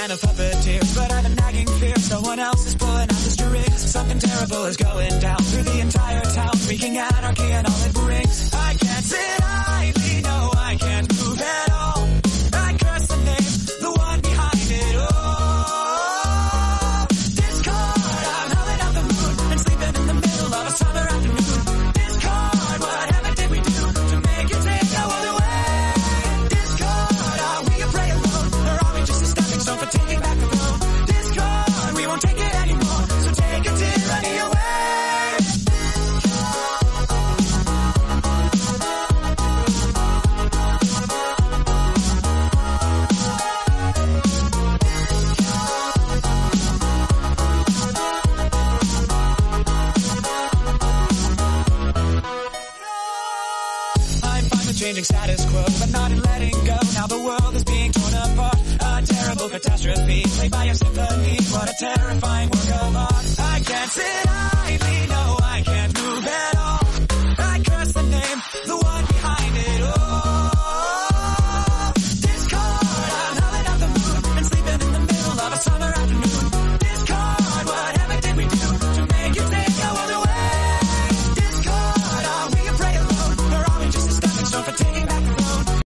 kind of puppeteer, but I've a nagging fear. Someone else is pulling out the strings. Something terrible is going down through the entire town, wreaking anarchy and all it brings. Changing status quo, but not in letting go. Now the world is being torn apart. A terrible catastrophe, played by a symphony. What a terrifying